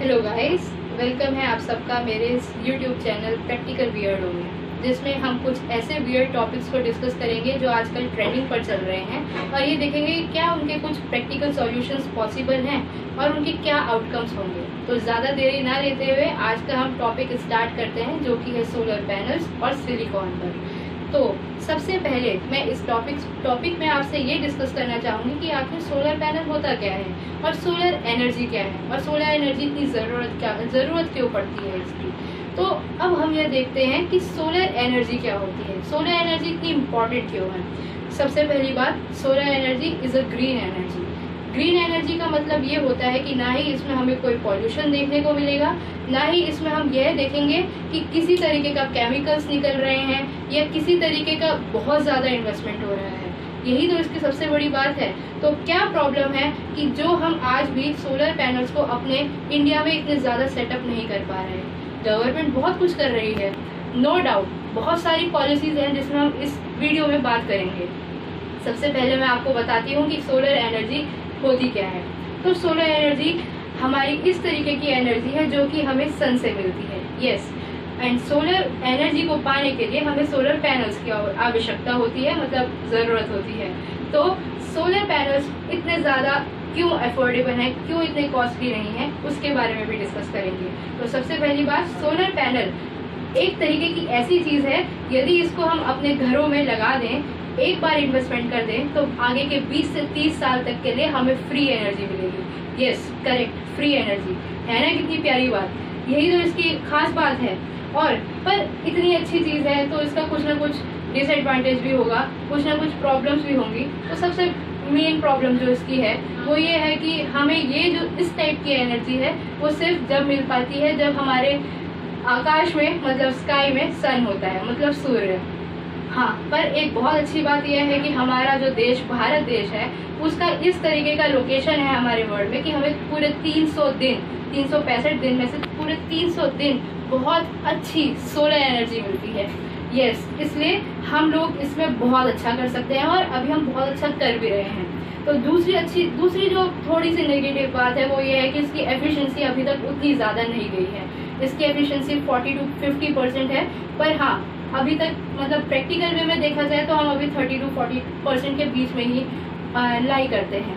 Hello guys welcome है आप सबका मेरे इस यूट्यूब चैनल प्रैक्टिकल वियर्डो में, जिसमें हम कुछ ऐसे बियर्ड टॉपिक्स को डिस्कस करेंगे जो आजकल ट्रेंडिंग पर चल रहे हैं। और ये देखेंगे क्या उनके कुछ प्रैक्टिकल सॉल्यूशंस पॉसिबल हैं और उनके क्या आउटकम्स होंगे। तो ज़्यादा देरी ना लेते हुए आज का हम टॉपिक स्टार्ट करते हैं, जो कि है सोलर पैनल्स और सिलिकॉन पर। तो सबसे पहले मैं इस टॉपिक टॉपिक में आपसे ये डिस्कस करना चाहूँगी कि आखिर सोलर पैनल होता क्या है और सोलर एनर्जी क्या है और सोलर एनर्जी की ज़रूरत क्या, ज़रूरत क्यों पड़ती है इसकी? तो अब हम ये देखते हैं कि सोलर एनर्जी क्या होती है। सोलर एनर्जी इतनी इंपॉर्टेंट क्यों है? सबसे पहली बात solar energy is a green energy green energy का मतलब ये होता है कि ना ही इसमें हमें कोई पॉल्यूशन देखने को मिलेगा, ना ही इसमें हम यह देखेंगे कि किसी तरीके का केमिकल्स निकल रहे हैं या किसी तरीके का बहुत ज़्यादा इन्वेस्टमेंट हो रहा है। यही तो इसकी सबसे बड़ी बात है। तो क्या प्रॉब्लम है कि जो हम आज भी सोलर पैनल्स को अपने इंडिया में इतने ज़्यादा सेटअप नहीं कर पा रहे हैं? गवर्नमेंट बहुत कुछ कर रही है। नो no डाउट बहुत सारी पॉलिसीज़ हैं जिसमें हम इस वीडियो में बात करेंगे। सबसे पहले मैं आपको बताती हूँ कि सोलर एनर्जी होती क्या है? तो सोलर एनर्जी हमारी इस तरीके की एनर्जी है जो कि हमें सन से मिलती है। यस एंड सोलर एनर्जी को पाने के लिए हमें सोलर पैनल्स की आवश्यकता होती है मतलब ज़रूरत होती है। तो सोलर पैनल्स इतने ज़्यादा क्यों अफोर्डेबल हैं, क्यों इतने कॉस्टली नहीं है, उसके बारे में भी डिस्कस करेंगे। तो सबसे पहली बात सोलर पैनल एक तरीके की ऐसी चीज़ है, यदि इसको हम अपने घरों में लगा दें एक बार इन्वेस्टमेंट कर दें तो आगे के 20 से 30 साल तक के लिए हमें फ्री एनर्जी मिलेगी। यस करेक्ट फ्री एनर्जी है ना कितनी प्यारी बात? यही तो इसकी खास बात है। और, पर इतनी अच्छी चीज़ है तो इसका कुछ ना कुछ डिसएडवांटेज भी होगा, कुछ ना कुछ प्रॉब्लम्स भी होंगी। तो सबसे मेन प्रॉब्लम जो इसकी है, वो ये है कि हमें ये जो इस टाइप की एनर्जी है, वो सिर्फ़ जब मिल पाती है, जब हमारे आकाश में मतलब स्काई में सन होता है मतलब सूर्य। हाँ पर एक बहुत अच्छी बात यह है कि हमारा जो देश भारत देश है उसका इस तरीके का लोकेशन है हमारे वर्ल्ड में कि हमें पूरे 300 दिन तीन सौ पैंसठ दिन में से पूरे 300 दिन बहुत अच्छी सोलर एनर्जी मिलती है। यस yes, इसलिए हम लोग इसमें बहुत अच्छा कर सकते हैं और अभी हम बहुत अच्छा कर भी रहे हैं। तो दूसरी अच्छी दूसरी जो थोड़ी सी नेगेटिव बात है वो ये है कि इसकी एफिशिएंसी अभी तक उतनी ज़्यादा नहीं गई है। इसकी एफिशिएंसी 40 टू 50 परसेंट है पर हाँ अभी तक मतलब प्रैक्टिकल वे में देखा जाए तो हम अभी थर्टी टू फोर्टी परसेंट के बीच में ही लाई करते हैं।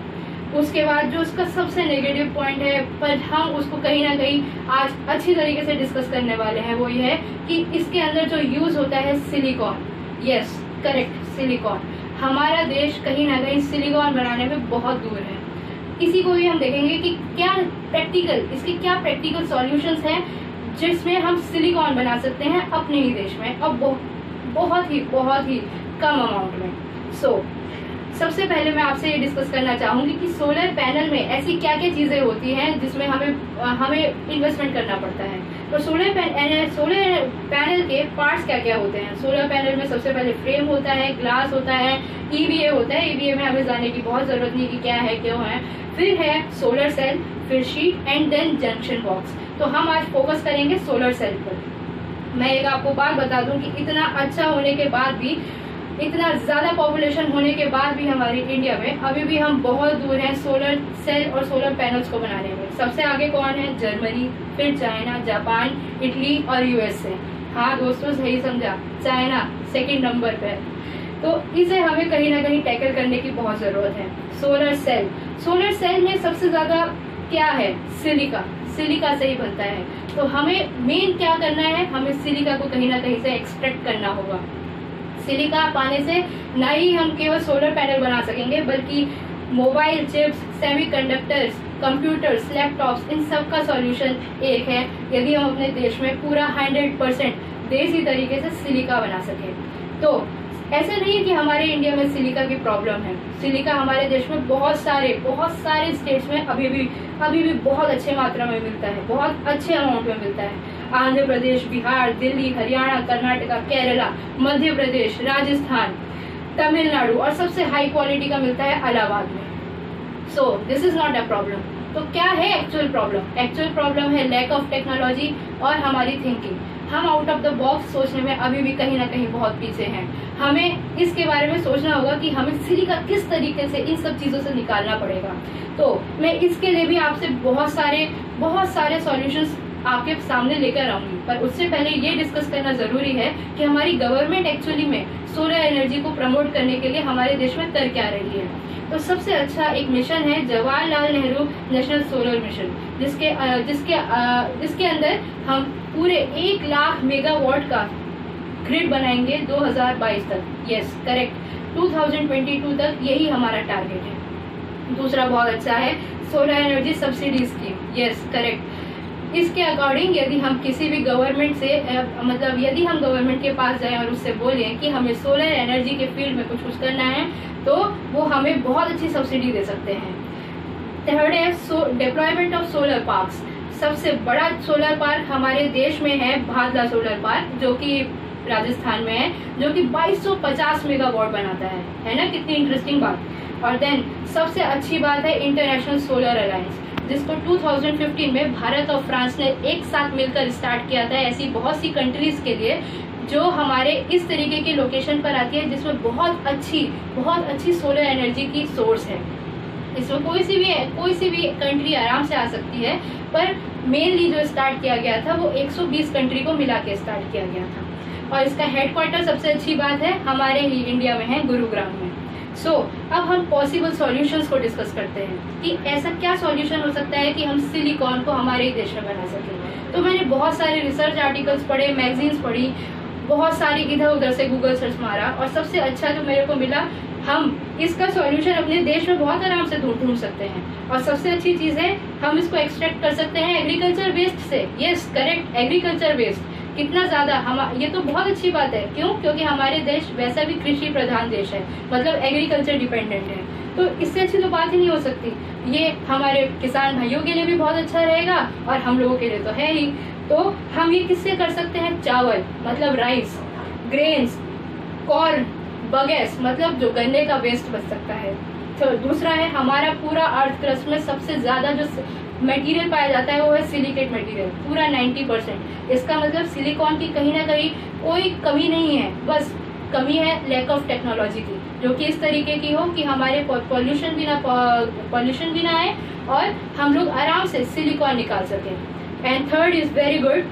उसके बाद जो उसका सबसे नेगेटिव पॉइंट है, पर हम उसको कहीं ना कहीं आज अच्छी तरीके से डिस्कस करने वाले हैं, वो ये है कि इसके अंदर जो यूज़ होता है सिलिकॉन यस करेक्ट सिलिकॉन हमारा देश कहीं ना कहीं सिलिकॉन बनाने में बहुत दूर है। इसी को भी हम देखेंगे कि क्या प्रैक्टिकल इसके क्या प्रैक्टिकल सॉल्यूशंस हैं जिसमें हम सिलिकॉन बना सकते हैं अपने ही देश में और बहुत ही बहुत ही कम अमाउंट में। सो so, सबसे पहले मैं आपसे ये डिस्कस करना चाहूँगी कि सोलर पैनल में ऐसी क्या क्या चीज़ें होती हैं जिसमें हमें हमें इन्वेस्टमेंट करना पड़ता है? तो सोलर पैनल सोलर पैनल के पार्ट्स क्या क्या होते हैं? सोलर पैनल में सबसे पहले फ्रेम होता है ग्लास होता है ईवीए होता है। ईवीए में हमें जाने की बहुत ज़रूरत नहीं कि क्या है, क्यों है। फिर है सोलर सेल फिर sheet and then junction box तो हम आज फोकस करेंगे सोलर सेल पर। मैं एक आपको बात बता दूँ कि इतना अच्छा होने के बाद भी इतना ज़्यादा पॉपुलेशन होने के बाद भी हमारी इंडिया में, अभी भी हम बहुत दूर हैं सोलर सेल और सोलर पैनल्स को बनाने में। सबसे आगे कौन है? जर्मनी फिर चाइना जापान इटली और यूएसए हाँ दोस्तों, सही समझा। चाइना सेकंड नंबर पे। तो इसे हमें कहीं ना कहीं टैकल करने की बहुत ज़रूरत है। सोलर सेल सोलर सेल में सबसे ज़्यादा क्या है? सिलिका सिलिका से ही बनता है। तो हमें मेन क्या करना है? हमें सिलिका को कहीं ना कहीं से एक्सट्रैक्ट करना होगा। सिलिका पाने से न ही हम केवल सोलर पैनल बना सकेंगे, बल्कि mobile chips semiconductors computers laptops इन सब का सॉल्यूशन एक है, यदि हम अपने देश में पूरा हंड्रेड परसेंट देसी तरीके से सिलिका बना सके। तो ऐसा नहीं है कि हमारे इंडिया में सिलिका की प्रॉब्लम है। सिलिका हमारे देश में बहुत सारे बहुत सारे स्टेट्स में अभी भी अभी भी बहुत अच्छे मात्रा में मिलता है, बहुत अच्छे अमाउंट में मिलता है। आंध्र प्रदेश बिहार, दिल्ली, हरियाणा, कर्नाटका, केरला मध्य प्रदेश राजस्थान, तमिलनाडु और सबसे हाई क्वालिटी का मिलता है अलाहाबाद में। So this is not a problem तो क्या है एक्चुअल प्रॉब्लम एक्चुअल प्रॉब्लम है लैक ऑफ़ टेक्नोलॉजी और हमारी थिंकिंग हम आउट ऑफ़ द बॉक्स सोचने में अभी भी कहीं ना कहीं बहुत पीछे हैं। हमें इसके बारे में सोचना होगा कि हमें सिलिका किस तरीके से इन सब चीज़ों से निकालना पड़ेगा। तो मैं इसके लिए भी आपसे बहुत सारे बहुत सारे सॉल्यूशंस आपके सामने लेकर आऊँगी। पर उससे पहले ये डिस्कस करना ज़रूरी है कि हमारी गवर्नमेंट एक्चुअली में सोलर एनर्जी को प्रमोट करने के लिए हमारे देश में कर क्या रही है। तो सबसे अच्छा एक मिशन है Jawaharlal Nehru national solar mission जिसके जिसके जिसके अंदर हम पूरे एक लाख मेगावाट का ग्रिड बनाएँगे 2022 तक। यस करेक्ट 2022 तक यही हमारा टारगेट है। दूसरा बहुत अच्छा है solar energy subsidy scheme yes correct इसके अकॉर्डिंग यदि हम किसी भी गवर्नमेंट से मतलब यदि हम गवर्नमेंट के पास जाएँ और उससे बोले कि हमें सोलर एनर्जी के फ़ील्ड में कुछ कुछ करना है तो वो हमें बहुत अच्छी सब्सिडी दे सकते हैं। थर्ड है डिप्लॉयमेंट ऑफ़ सोलर पार्क सबसे बड़ा सोलर पार्क हमारे देश में है भादला सोलर पार्क जो कि राजस्थान में है, जो कि 2250 मेगावाट बनाता है। है ना? कितनी इंटरेस्टिंग बात। और देन सबसे अच्छी बात है इंटरनेशनल सोलर अलायंस जिसको 2015 में भारत और फ्रांस ने एक साथ मिलकर स्टार्ट किया था, ऐसी बहुत सी कंट्रीज़ के लिए, जो हमारे इस तरीके की लोकेशन पर आती है, जिसमें बहुत अच्छी बहुत अच्छी सोलर एनर्जी की सोर्स है। इसमें कोई सी भी, कोई सी भी कंट्री आराम से आ सकती है, पर मेनली जो स्टार्ट किया गया था, वो 120 कंट्री को मिला के स्टार्ट किया गया था। और इसका हेडक्वार्टर सबसे अच्छी बात है, हमारे ही इंडिया में है गुरुग्राम में। सो so, अब हम पॉसिबल सॉल्यूशंस को डिस्कस करते हैं कि ऐसा क्या सॉल्यूशन हो सकता है कि हम सिलिकॉन को हमारे ही देश में बना सकें। तो मैंने बहुत सारे रिसर्च आर्टिकल्स पढ़े मैगजीन्स पढ़ी बहुत सारी इधर उधर से गूगल सर्च मारा और सबसे अच्छा जो मेरे को मिला हम इसका सॉल्यूशन अपने देश में बहुत आराम से ढूंढ सकते हैं। और सबसे अच्छी चीज़ है हम इसको एक्सट्रैक्ट कर सकते हैं एग्रीकल्चर वेस्ट से। यस करेक्ट एग्रीकल्चर वेस्ट कितना ज़्यादा हम, ये तो बहुत अच्छी बात है। क्यों? क्योंकि हमारे देश वैसा भी कृषि प्रधान देश है। मतलब एग्रीकल्चर डिपेंडेंट है। तो इससे अच्छी तो बात ही नहीं हो सकती। ये हमारे किसान भाइयों के लिए भी बहुत अच्छा रहेगा और हम लोगों के लिए तो है ही। तो हम ये किससे कर सकते हैं? चावल मतलब राइस ग्रेन्स कॉर्न बगैस मतलब जो गन्ने का वेस्ट बच सकता है। दूसरा है, हमारा पूरा अर्थ क्रस्ट में सबसे ज़्यादा जो मटेरियल पाया जाता है, वो है सिलिकेट मटेरियल पूरा 90 परसेंट इसका मतलब सिलिकॉन की कहीं ना कहीं कोई कमी नहीं है, बस कमी है लैक ऑफ़ टेक्नोलॉजी की, जो कि इस तरीके की हो कि हमारे पॉल्यूशन भी ना पॉल्यूशन भी ना आए और हम लोग आराम से सिलिकॉन निकाल सकें। And third is very good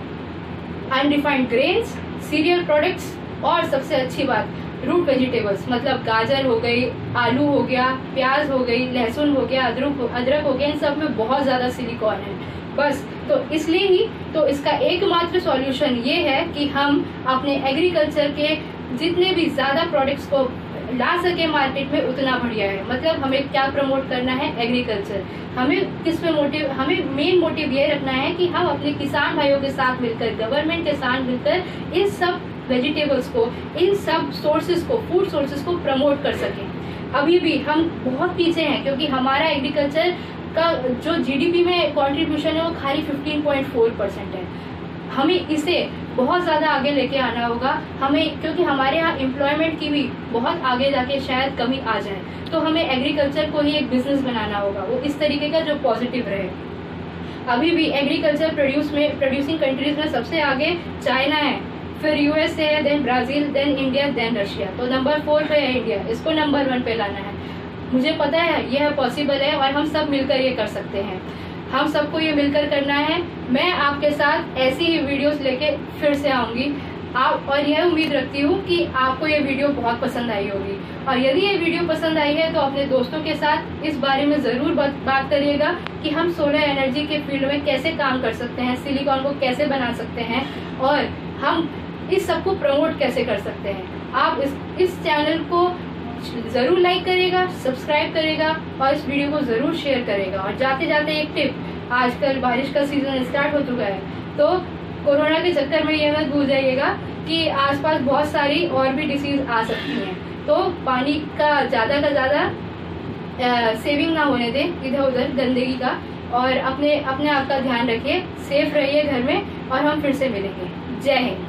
unrefined grains cereal products और सबसे अच्छी बात रूट वेजिटेबल्स मतलब गाजर हो गई, आलू हो गया, प्याज हो गई, लहसुन हो गया, अदरक अदरक हो गया, इन सब में बहुत ज़्यादा सिलिकॉन है। बस तो इसलिए ही तो इसका एकमात्र सॉल्यूशन ये है कि हम अपने एग्रीकल्चर के जितने भी ज़्यादा प्रोडक्ट्स को ला सके मार्केट में, उतना बढ़िया है। मतलब हमें क्या प्रमोट करना है? एग्रीकल्चर हमें किस पे मोटिव हमें मेन मोटिव ये रखना है कि हम अपने किसान भाइयों के साथ मिलकर गवर्नमेंट के साथ मिलकर, इन सब वेजिटेबल्स को, इन सब सोर्सेज को फ़ूड सोर्सेज को प्रमोट कर सकें। अभी भी हम बहुत पीछे हैं, क्योंकि हमारा एग्रीकल्चर का जो जीडीपी में कंट्रीब्यूशन है, वो खाली 15.4 परसेंट है। हमें इसे बहुत ज़्यादा आगे लेके आना होगा। हमें, क्योंकि हमारे यहाँ एम्प्लॉयमेंट की भी बहुत आगे जाके शायद कमी आ जाए तो हमें एग्रीकल्चर को ही एक बिज़नेस बनाना होगा। वो इस तरीके का जो पॉजिटिव रहे। अभी भी एग्रीकल्चर प्रोड्यूस में प्रोड्यूसिंग कंट्रीज़ में सबसे आगे चाइना है। फिर USA then Brazil then India then Russia तो नंबर फोर पे है इंडिया इसको नंबर वन पे लाना है. मुझे पता है, यह पॉसिबल है और हम सब मिलकर ये कर सकते हैं. हम सबको ये मिलकर करना है. मैं आपके साथ ऐसी ही वीडियोस लेके फिर से आऊँगी. आप, और यह उम्मीद रखती हूँ कि आपको ये वीडियो बहुत पसंद आई होगी. और यदि ये वीडियो पसंद आई है तो अपने दोस्तों के साथ इस बारे में ज़रूर बात करिएगा कि हम सोलर एनर्जी के फ़ील्ड में कैसे काम कर सकते हैं सिलिकॉन को कैसे बना सकते हैं. और हम इस सबको प्रमोट कैसे कर सकते हैं? आप इस इस चैनल को ज़रूर लाइक करेगा सब्सक्राइब करेगा और इस वीडियो को ज़रूर शेयर करेगा। और जाते जाते एक टिप आजकल बारिश का सीज़न स्टार्ट हो चुका है। तो कोरोना के चक्कर में यह मत भूल जाइएगा कि आसपास बहुत सारी और भी डिसीज आ सकती हैं। तो पानी का ज़्यादा का ज़्यादा सेविंग ना होने दें इधर उधर गंदगी का। और अपने अपने आप का ध्यान रखिए सेफ़ रहिए घर में और हम फिर से मिलेंगे। जय हिंद।